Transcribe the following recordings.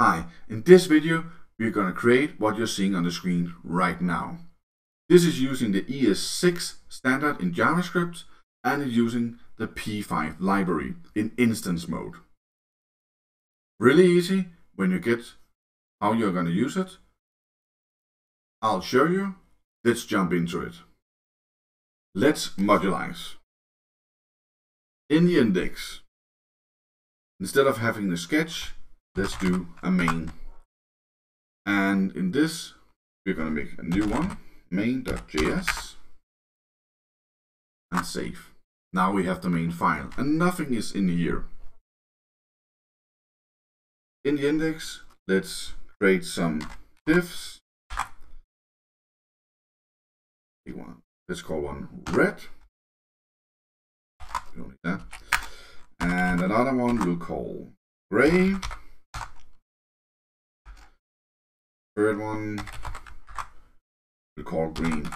Hi, in this video we're going to create what you're seeing on the screen right now. This is using the ES6 standard in JavaScript and using the P5 library in instance mode. Really easy when you get how you're going to use it. I'll show you. Let's jump into it. Let's modulize. In the index, instead of having the sketch, let's do a main. And in this, we're going to make a new one, main.js, and save. Now we have the main file, and nothing is in here. In the index, let's create some divs. Let's call one red. We don't need that. And another one we'll call gray. Third one we'll call green.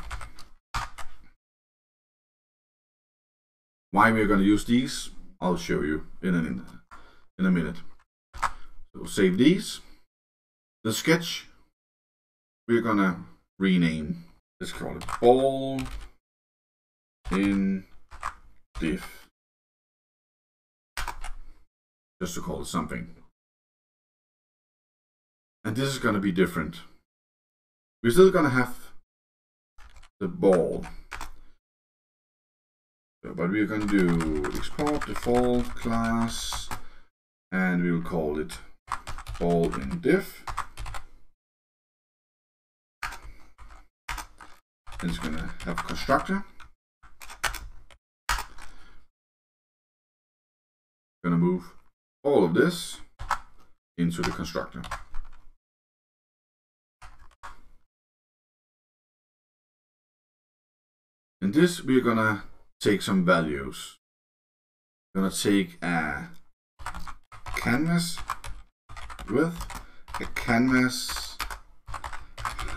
Why we're going to use these, I'll show you in a, in a minute. So save these. The sketch we're going to rename. Let's call it ball in diff. Just to call it something. And this is going to be different. We're still going to have the ball. So, but we're going to do export default class and we'll call it ball in div. And it's going to have a constructor. Going to move all of this into the constructor. In this, we're gonna take some values. We're gonna take a canvas width, a canvas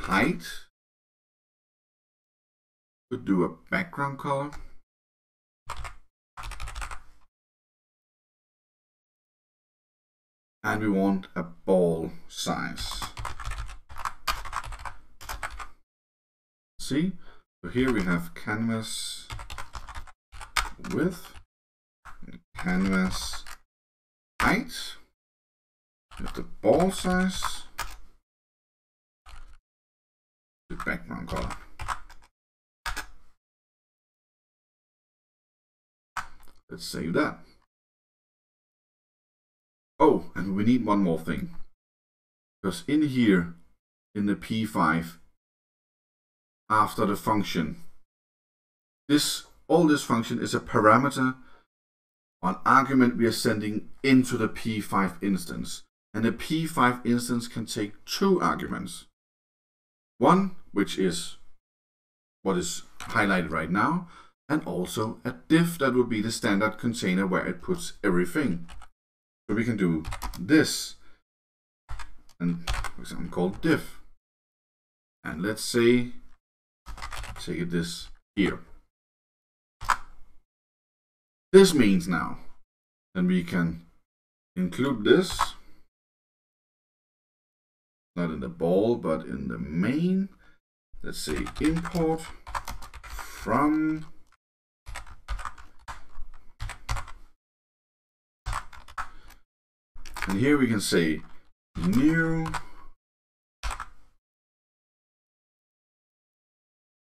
height. we do a background color. And we want a ball size. See? So here we have canvas width, canvas height, the ball size, the background color. Let's save that. Oh, and we need one more thing. Because in here, in the P5, after the function. This all this function is a parameter an argument we are sending into the P5 instance. And the P5 instance can take two arguments. One, which is what is highlighted right now, and also a div that will be the standard container where it puts everything. So we can do this, and for example, called div. And let's say take this here. This means now that we can include this, not in the ball, but in the main. Let's say import from and here we can say new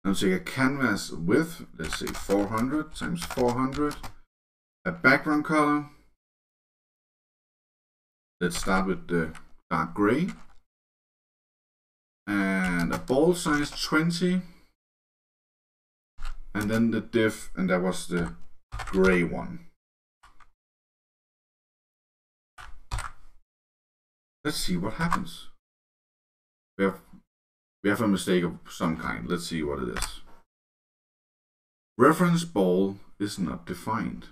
I'm saying a canvas width, let's say 400 times 400. A background color. Let's start with the dark gray. And a ball size 20. And then the div, and that was the gray one. Let's see what happens. We have we have a mistake of some kind. Let's see what it is. Reference ball is not defined.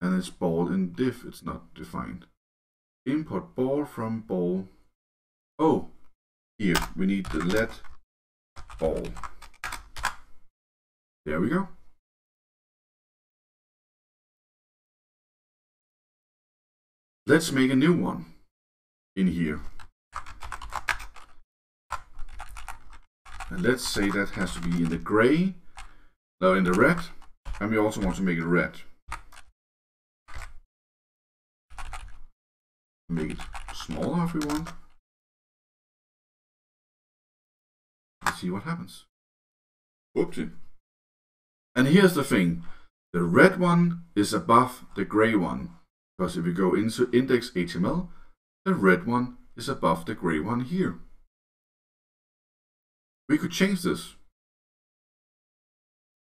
And it's ball in diff, it's not defined. Import ball from ball. Oh, here we need the let ball. There we go. Let's make a new one. in here. And let's say that has to be in the gray, no, in the red, and we also want to make it red. Make it smaller if we want. Let's see what happens. Whoopsie. And here's the thing. The red one is above the gray one. Because if we go into index HTML, the red one is above the gray one here. We could change this.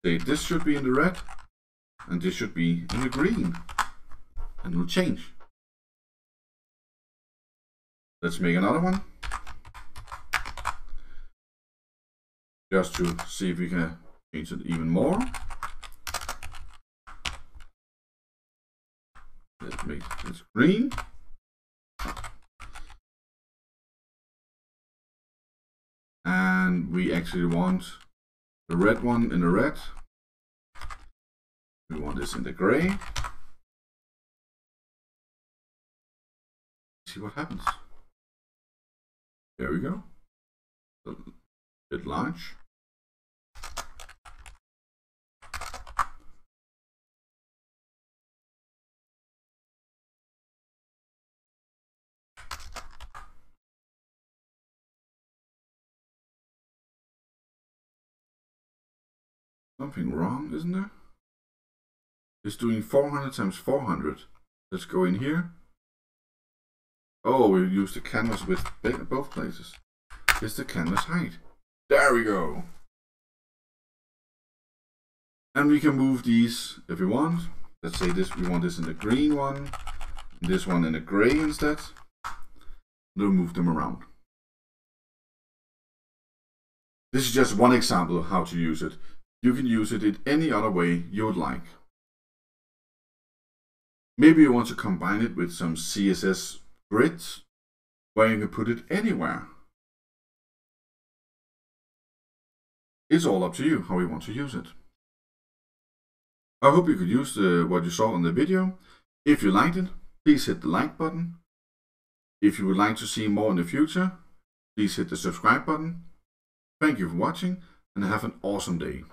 Say this should be in the red and this should be in the green. And it'll change. Let's make another one. Just to see if we can change it even more. Let's make this green. We actually want the red one in the red. We want this in the gray. See what happens. There we go. A bit large. Something wrong, isn't there? It's doing 400 times 400. Let's go in here. Oh, we use the canvas width both places. It's the canvas height. There we go. And we can move these if we want. Let's say this, we want this in the green one, this one in the gray instead. We'll move them around. This is just one example of how to use it. You can use it in any other way you would like. Maybe you want to combine it with some CSS grids where you can put it anywhere. It's all up to you how you want to use it. I hope you could use the, what you saw in the video. If you liked it, please hit the like button. If you would like to see more in the future, please hit the subscribe button. Thank you for watching and have an awesome day.